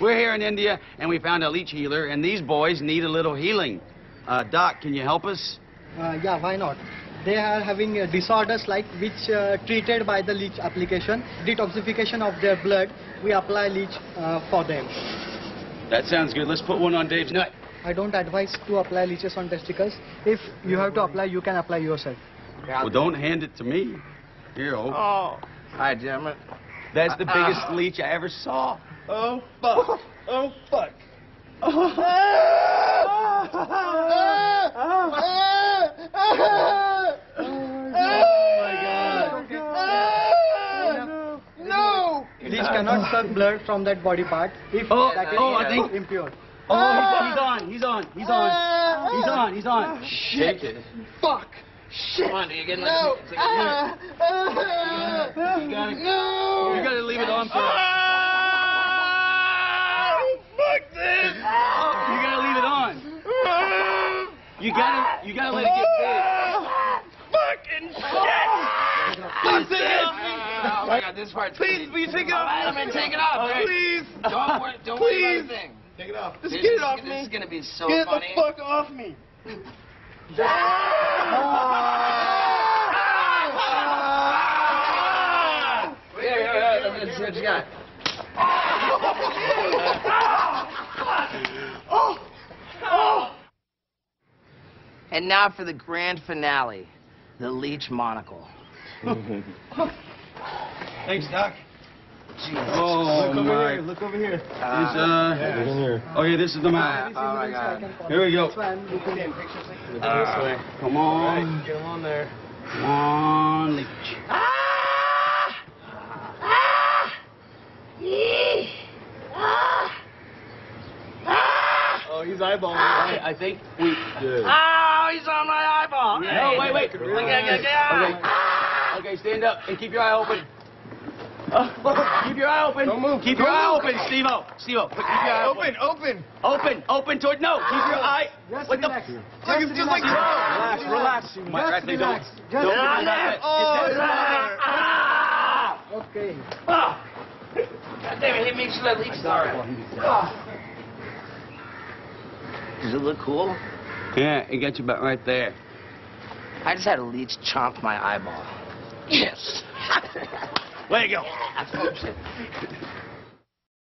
We're here in India, and we found a leech healer, and these boys need a little healing. Uh, Doc, can you help us? Uh, yeah, why not? They are having uh, disorders like which uh, treated by the leech application, detoxification of their blood. We apply leech uh, for them. That sounds good. Let's put one on Dave's nut. I don't advise to apply leeches on testicles. If you have to apply, you can apply yourself. Well, don't hand it to me. Here, oh. Oh. Hi, damn it. That's the biggest leech I ever saw. Oh, fuck. Oh, fuck. No! Leech cannot suck blood from that body part if Oh, that is oh, I think- impure. Oh, he's, he's on. He's on. He's on. He's on. He's on. Shit. Fuck! Shit. Come on, you getting No! like, it's like a unit. You gotta, No! you gotta leave it on for. Fuck this! You gotta leave it on. You gotta, you gotta let it get big. Fucking shit! Fuck this! Oh my god, this part. Please, please take it off. Oh, I'm take it off. Okay. Please. Don't worry, don't worry about a thing. Take it off. This, get it is- off this me. is gonna be so Get funny. the fuck off me. Yeah, yeah, yeah. Let's see what you got. Oh. And now for the grand finale, the leech monocle. Thanks, Doc. Jesus. Oh my. Look over here. Is, uh, uh oh yeah, this is the mouth. Oh my God. Here we go. go. Uh, come on. Get him on there. Come on, leech. Ah! Ah! Ah! Oh, he's eyeballing. I, I think we. He's on my eyeball. No, wait, wait. Look, look, look, look. Okay, stand up and keep your eye open. Uh, keep your eye open. Don't move. Keep your Don't eye move. open, Steve-O. Steve-O, keep your eye open. open. Open, open toward, no, keep your eye. Just what relax. the? Just Just relax. Relax, relax. Just My right, relax. don't. Just don't relax. do. Oh, Get Ah! Okay. Ah! God damn it, hit me so that leech started. Does it look cool? Yeah, it gets you about right there. I just had a leech chomp my eyeball. Yes. Way you go. Shit.